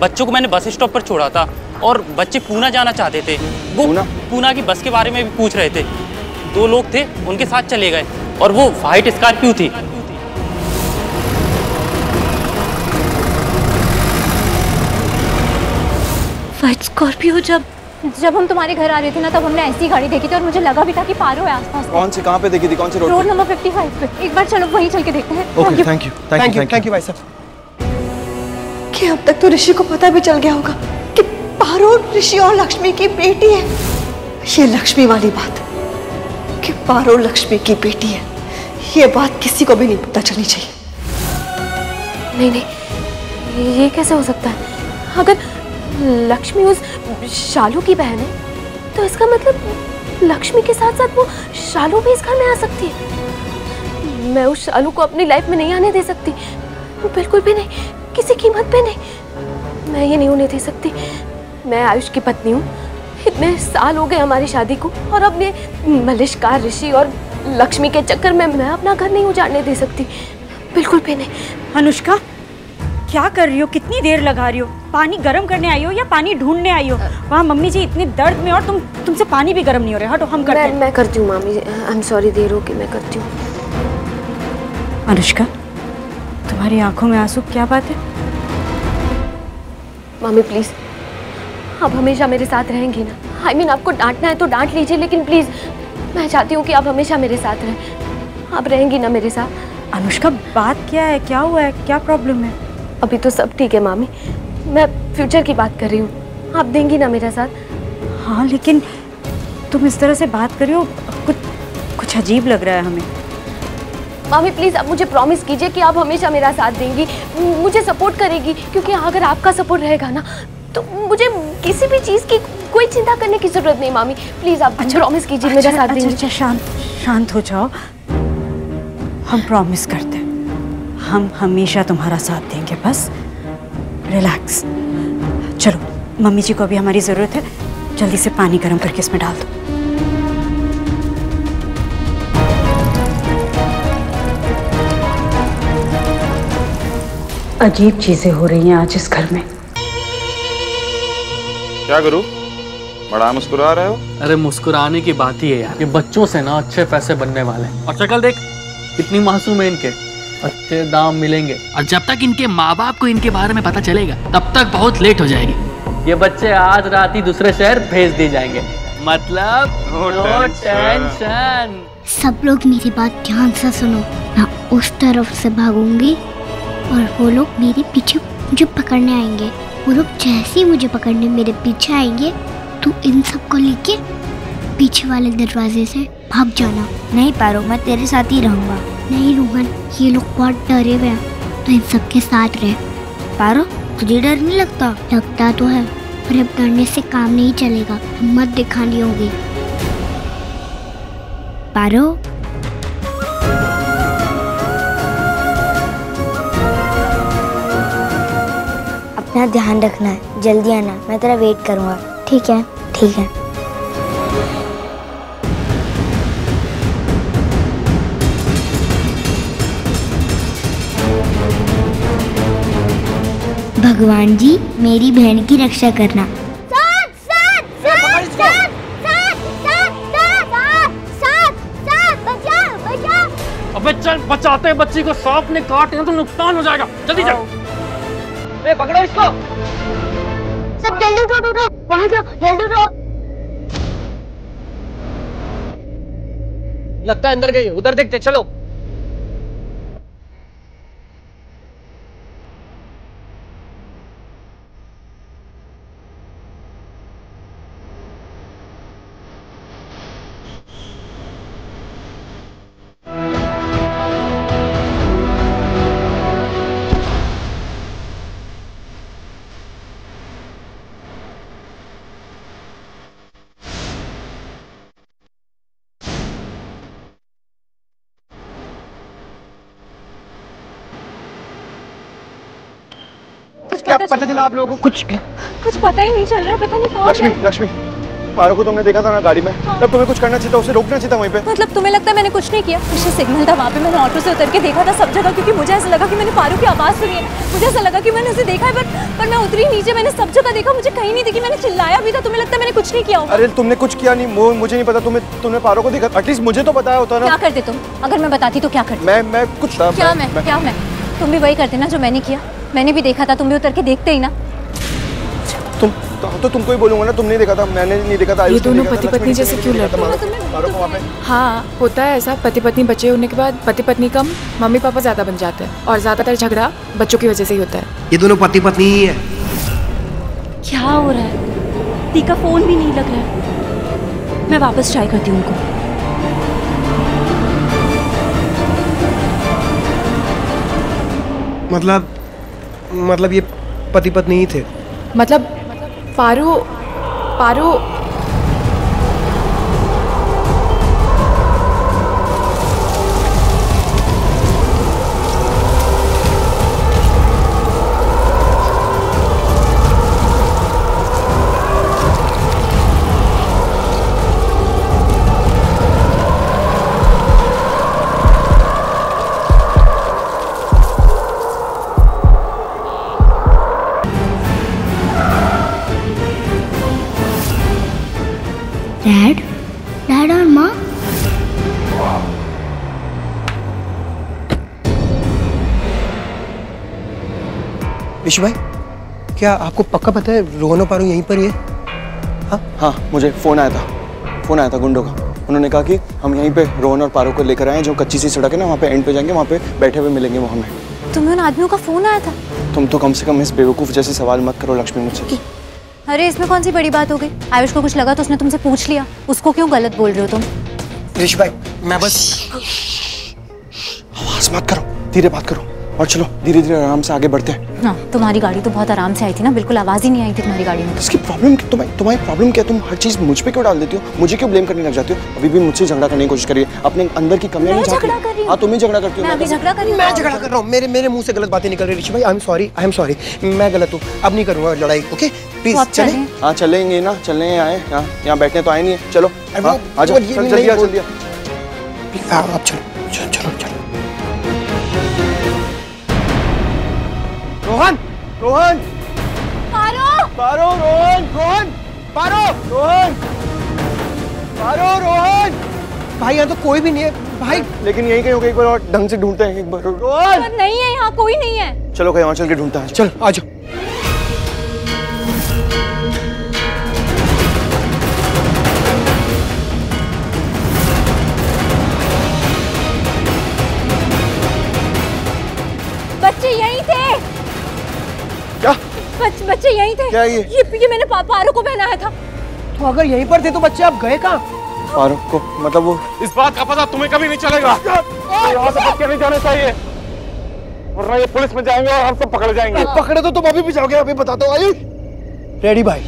बच्चों को मैंने बस स्टॉप पर छोड़ा था और बच्चे पूना जाना चाहते थे। वो पूना? पूना की बस के बारे में भी पूछ रहे थे। दो लोग थे उनके साथ चले गए और वो वाइट स्कॉर्पियो थी। वाइट स्कॉर्पियो जब जब हम तुम्हारे घर आ रहे थे ना तब हमने ऐसी गाड़ी देखी थी और मुझे लगा भी था कि पारो है आसपास। कौन सी कहाँ पे देखी थी कौन सी रोड रोड नंबर 55 पे। एक बार चलो वहीं चल के देखते हैं। Okay thank you thank you thank you भाई साहब कि अब तक तो ऋषि को पता भी चल गया होगा कि पारो ऋषि और लक्ष्मी की बेटी है। ये लक्ष्मी वाली बात कि पारो लक्ष्मी की बेटी है, ये बात किसी को भी नहीं पता चलनी चाहिए। नहीं नहीं, ये कैसे हो सकता है? अगर लक्ष्मी उस शालू की बहन है तो इसका मतलब लक्ष्मी के साथ साथ वो शालू भी इस घर में आ सकती है। मैं उस शालू को अपनी लाइफ में नहीं आने दे सकती। बिल्कुल भी नहीं। किसी कीमत पे नहीं मैं ये नहीं होने दे सकती। मैं आयुष की पत्नी हूँ। इतने साल हो गए हमारी शादी को और अब ये मलिश्कार ऋषि और लक्ष्मी के चक्कर में मैं अपना घर नहीं उजाड़ने दे सकती। बिल्कुल भी नहीं अनुष्का क्या कर रही हो? कितनी देर लगा रही हो? पानी गर्म करने आई हो या पानी ढूँढने आई हो? वहाँ मम्मी जी इतने दर्द में और तुम तुमसे पानी भी गर्म नहीं हो रहा हटो हम करते मैं मैं करती हूँ मामी आई एम सॉरी देर हो के मैं करती हूँ। अनुष्का तुम्हारी आँखों में आँसू क्या बात है? मामी प्लीज़ आप हमेशा मेरे साथ रहेंगी ना। आई I मीन mean, आपको डांटना है तो डांट लीजिए लेकिन प्लीज़ मैं चाहती हूँ कि आप हमेशा मेरे साथ रहें। आप रहेंगी ना मेरे साथ। अनुष्का बात क्या है? क्या हुआ है? क्या प्रॉब्लम है? अभी तो सब ठीक है मामी। मैं फ्यूचर की बात कर रही हूँ। आप देंगी ना मेरा साथ? हाँ लेकिन तुम इस तरह से बात कर रही हो कुछ कुछ अजीब लग रहा है हमें। मामी प्लीज़ आप मुझे प्रॉमिस कीजिए कि आप हमेशा मेरा साथ देंगी। मुझे सपोर्ट करेगी क्योंकि अगर आपका सपोर्ट रहेगा ना तो मुझे किसी भी चीज़ की कोई चिंता करने की ज़रूरत नहीं मामी। प्लीज़ आप अच्छा प्रॉमिस कीजिए मेरा साथ अच्छा देंगी। अच्छा शांत शांत हो जाओ। हम प्रॉमिस करते हैं। हम हमेशा तुम्हारा साथ देंगे बस। रिलैक्स चलो मम्मी जी को अभी हमारी ज़रूरत है। जल्दी से पानी गर्म करके इसमें डाल दो। अजीब चीज़ें हो रही हैं आज इस घर में। क्या करूँ? बड़ा मुस्कुरा रहे हो? अरे मुस्कुराने की बात ही है यार। ये बच्चों से ना अच्छे पैसे बनने वाले हैं। और शक्ल देख कितनी मासूम है इनके। अच्छे दाम मिलेंगे। और जब तक इनके माँ बाप को इनके बारे में पता चलेगा तब तक बहुत लेट हो जाएगी। ये बच्चे आज रात ही दूसरे शहर भेज दिए जाएँगे। मतलब नो. टेंशन सब लोग मेरी बात ध्यान से सुनो। मैं उस तरफ़ से भागूँगी। और वो लोग मेरे पीछे मुझे पकड़ने आएँगे। वो लोग जैसे ही मुझे पकड़ने मेरे पीछे आएँगे तो इन सबको लेके पीछे वाले दरवाजे से भाग जाना। नहीं पारो मैं तेरे साथ ही रहूँगा। नहीं रोहन ये लोग बहुत डरे हुए हैं तो इन सबके साथ रहे। पारो तुझे डर नहीं लगता? लगता तो है पर अब डरने से काम नहीं चलेगा हिम्मत दिखानी होगी। पारो अपना ध्यान रखना है जल्दी आना मैं तेरा वेट करूँगा ठीक है? ठीक है। भगवान जी मेरी बहन की रक्षा करना। अबे चल बचाते हैं बच्ची को सांप ने काट तो नुकसान हो जाएगा। जल्दी चल। ए पकड़ो इसको। सब जल्दी उठो उठो वहाँ जाओ जल्दी उठो। लगता है अंदर गई उधर देखते चलो। क्या पता चला आप लोगों को? कुछ कुछ पता ही नहीं चल रहा पता नहीं लक्ष्मी लक्ष्मी पारो को तुमने देखा था ना गाड़ी में? तब तुम्हें कुछ करना चाहिए था उसे रोकना चाहिए था वहीं पे। मतलब तुम्हें लगता है मैंने कुछ नहीं किया? पीछे सिग्नल था वहाँ पे मैंने ऑटो से उतर के देखा था सब जगह क्योंकि मुझे ऐसा लगा कि मैंने पारू की आवाज़ सुनी है। मुझे ऐसा लगा कि मैंने उसे देखा है पर पर मैं उतरी नीचे मैंने सब जगह देखा मुझे कहीं नहीं देखी मैंने चिल्लाया भी था तुम्हें लगता है मैंने कुछ नहीं किया अरे तुमने कुछ किया नहीं मुझे नहीं पता तुम्हें तुमने पारो को देखा एटलीस्ट मुझे तो बताया होता क्या करते तुम? अगर मैं बताती तो क्या करते? मैं मैं कुछ क्या मैं क्या मैं? तुम भी वही करते ना जो मैंने किया। मैंने भी देखा था तुम भी उतर के देखते ही ना। तुम तो, तो तुमको ही बोलूँगा ना तुमने देखा था मैंने नहीं देखा था ये दोनों पति पत्नी जैसे क्यों लड़ते पे हाँ? होता है ऐसा पति पत्नी बच्चे होने के बाद पति पत्नी कम मम्मी पापा ज़्यादा बन जाते हैं और ज़्यादातर झगड़ा बच्चों की वजह से ही होता है। ये दोनों पति पत्नी ही है। क्या हो रहा है? दी का फ़ोन भी नहीं लग रहा है। मैं वापस ट्राई करती हूँ उनको। मतलब मतलब ये पति पत्नी ही थे। मतलब पारू पारू डैड डैड और माँ विशु भाई क्या आपको पक्का पता है रोहन और पारू यहीं पर ही है? हाँ? हाँ मुझे फ़ोन आया था। फ़ोन आया था गुंडों का। उन्होंने कहा कि हम यहीं पे रोहन और पारो को लेकर आए हैं जो कच्ची सी सड़क है ना वहाँ पे एंड पे जाएँगे वहाँ पे बैठे हुए मिलेंगे वो हमें तुम्हें उन आदमियों का फ़ोन आया था? तुम तो कम से कम इस बेवकूफ़ जैसे सवाल मत करो लक्ष्मी मुझसे। अरे इसमें कौन सी बड़ी बात हो गई? आयुष को कुछ लगा तो उसने तुमसे पूछ लिया। उसको क्यों गलत बोल रहे हो तुम? विशु भाई मैं बस आवाज़ मत करो धीरे बात करो। और चलो धीरे धीरे आराम से आगे बढ़ते हैं। हाँ तुम्हारी गाड़ी तो बहुत आराम से आई थी ना? बिल्कुल आवाज़ ही नहीं आई थी तुम्हारी गाड़ी में। इसकी प्रॉब्लम तुम्हारी तुम्हारी प्रॉब्लम क्या? है? तुम हर चीज़ मुझ पे क्यों डाल देती हो? मुझे क्यों ब्लेम करने लग जाती हो? अभी भी मुझसे झगड़ा करने की कोशिश करिए। अपने अंदर की कमियाँ नहीं झांकती हाँ। तुम ही झगड़ा करती हो मैं झगड़ा कर रही हूँ। मेरे मेरे मुँह से गलत बातें निकल रही ऋषि भाई I am sorry I am sorry मैं गलत हूँ। अब नहीं करूँगा लड़ाई ओके प्लीज़ चले। हाँ चलेंगे ना चलने आए। यहाँ यहाँ बैठने तो आए नहीं है। चलो। अरे हाँ, आ जाओ। चल, जल्दी जल्दी आप चलो। चलो चलो चलो। रोहन! रोहन! पारो! पारो रोहन! रोहन! पारो रोहन! पारो रोहन! भाई यहाँ तो कोई भी नहीं है। भाई। लेकिन यही कहीं होगा एक बार और ढंग से ढूंढते हैं एक बार रोहन नहीं है यहाँ कोई नहीं है। चलो कहीं और चल के ढूंढता है। चल आ जाओ। बच्चे यहीं थे। क्या ये? ये, ये मैंने पा, पारो को पहनाया था। तो अगर यहीं पर थे तो बच्चे आप गए कहाँ? पारो को मतलब वो इस बात का पता तुम्हें कभी नहीं चलेगा। यहाँ से बच नहीं जाना चाहिए। वरना ये पुलिस में जाएँगे और हम सब पकड़े जाएँगे। पकड़े तो तुम अभी भी जाओगे अभी बता दो आई रेडी भाई